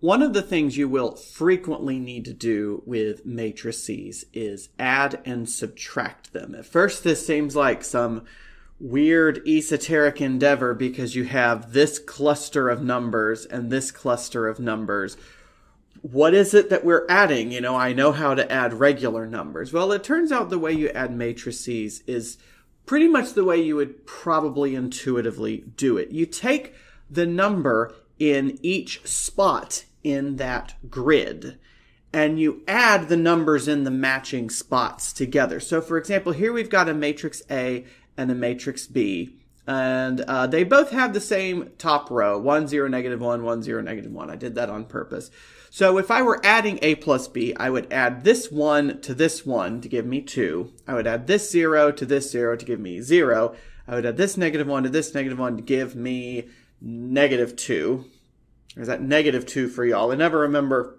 One of the things you will frequently need to do with matrices is add and subtract them. At first, this seems like some weird esoteric endeavor because you have this cluster of numbers and this cluster of numbers. What is it that we're adding? You know, I know how to add regular numbers. Well, it turns out the way you add matrices is pretty much the way you would probably intuitively do it. You take the number in each spot in that grid and you add the numbers in the matching spots together. So for example, here we've got a matrix A and a matrix B, and uh, they both have the same top row, 1, 0, negative 1, 1, 0, negative 1. I did that on purpose. So if I were adding A plus B, I would add this 1 to this 1 to give me 2. I would add this 0 to this 0 to give me 0. I would add this negative 1 to this negative 1 to give me negative 2. Is that negative 2 for y'all? I never remember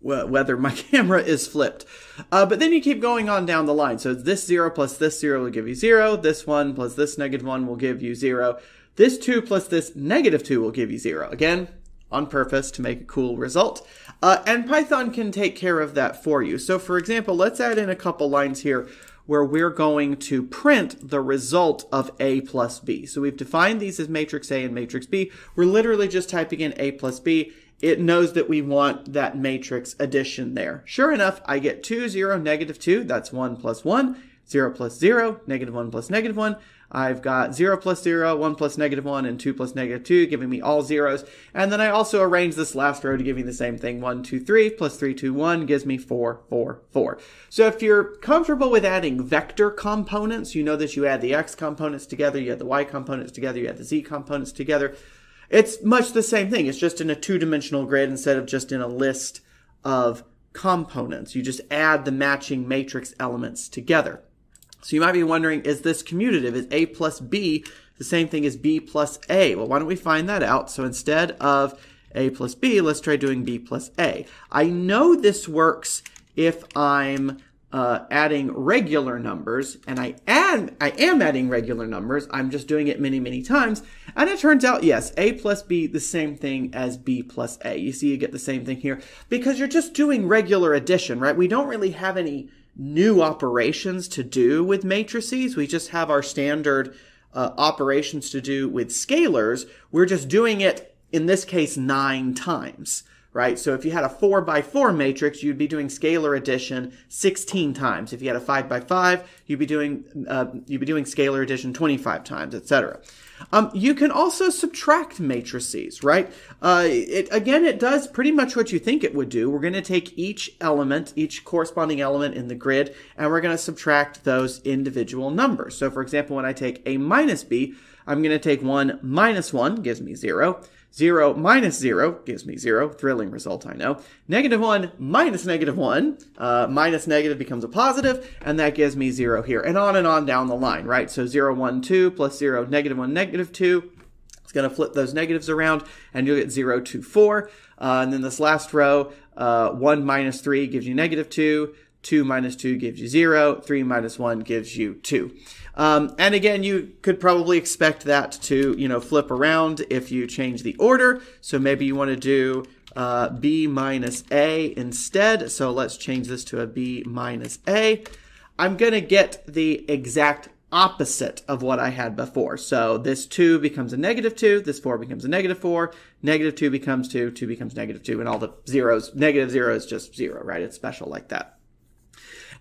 whether my camera is flipped. Uh, but then you keep going on down the line. So this 0 plus this 0 will give you 0. This 1 plus this negative 1 will give you 0. This 2 plus this negative 2 will give you 0. Again, on purpose to make a cool result. Uh, and Python can take care of that for you. So for example, let's add in a couple lines here where we're going to print the result of A plus B. So we've defined these as matrix A and matrix B. We're literally just typing in A plus B. It knows that we want that matrix addition there. Sure enough, I get 2, 0, negative 2. That's 1 plus 1. 0 plus 0, negative 1 plus negative 1. I've got 0 plus 0, 1 plus negative 1, and 2 plus negative 2, giving me all zeros. And then I also arrange this last row to give me the same thing. 1, 2, 3, plus 3, 2, 1 gives me 4, 4, 4. So if you're comfortable with adding vector components, you know that you add the x components together, you add the y components together, you add the z components together. It's much the same thing. It's just in a two-dimensional grid instead of just in a list of components. You just add the matching matrix elements together. So you might be wondering, is this commutative? Is A plus B the same thing as B plus A? Well, why don't we find that out? So instead of A plus B, let's try doing B plus A. I know this works if I'm uh, adding regular numbers, and I add, I am adding regular numbers. I'm just doing it many, many times, and it turns out yes, a plus b the same thing as b plus a. You see, you get the same thing here because you're just doing regular addition, right? We don't really have any new operations to do with matrices. We just have our standard uh, operations to do with scalars. We're just doing it, in this case, nine times, right? So if you had a four by four matrix, you'd be doing scalar addition 16 times. If you had a five by five, you'd be doing, uh, you'd be doing scalar addition 25 times, etc. Um, you can also subtract matrices, right? Uh, it, again, it does pretty much what you think it would do. We're going to take each element, each corresponding element in the grid, and we're going to subtract those individual numbers. So for example, when I take a minus b, I'm going to take 1 minus 1, gives me 0. 0 minus 0 gives me 0. Thrilling result, I know. Negative 1 minus negative 1. Uh, minus negative becomes a positive, and that gives me 0 here. And on and on down the line, right? So 0, 1, 2 plus 0, negative 1, negative 2. It's going to flip those negatives around, and you'll get 0, 2, 4. Uh, and then this last row, uh, 1 minus 3 gives you negative 2. 2 minus 2 gives you 0. 3 minus 1 gives you 2. Um, and again, you could probably expect that to, you know, flip around if you change the order. So maybe you want to do uh, B minus A instead. So let's change this to a B minus A. I'm going to get the exact opposite of what I had before. So this 2 becomes a negative 2, this 4 becomes a negative 4, negative 2 becomes 2, 2 becomes negative 2, and all the zeros, negative 0 is just 0, right? It's special like that.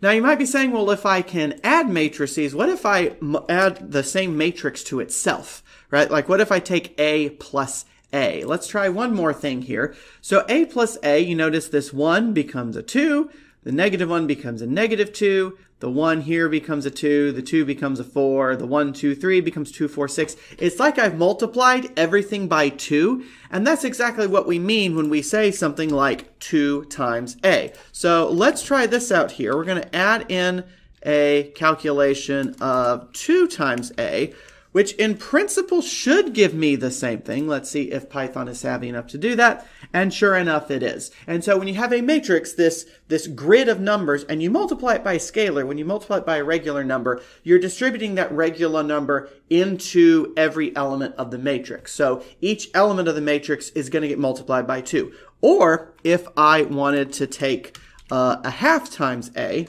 Now you might be saying, well, if I can add matrices, what if I add the same matrix to itself, right? Like what if I take A plus A? Let's try one more thing here. So A plus A, you notice this 1 becomes a 2, the negative 1 becomes a negative 2, the 1 here becomes a 2, the 2 becomes a 4, the 1, 2, 3 becomes 2, 4, 6. It's like I've multiplied everything by 2, and that's exactly what we mean when we say something like 2 times a. So let's try this out here. We're going to add in a calculation of 2 times a. which in principle should give me the same thing. Let's see if Python is savvy enough to do that. And sure enough, it is. And so when you have a matrix, this, this grid of numbers, and you multiply it by a scalar, when you multiply it by a regular number, you're distributing that regular number into every element of the matrix. So each element of the matrix is going to get multiplied by two. Or if I wanted to take uh, a half times a,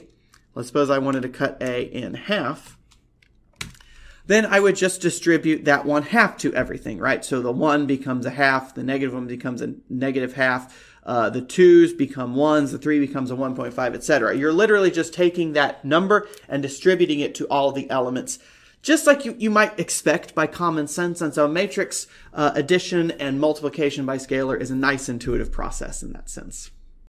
let's suppose I wanted to cut a in half, then I would just distribute that one half to everything, right? So the one becomes a half, the negative one becomes a negative half, uh, the twos become ones, the three becomes a 1.5, etc. You're literally just taking that number and distributing it to all the elements, just like you, you might expect by common sense. And so matrix uh, addition and multiplication by scalar is a nice intuitive process in that sense.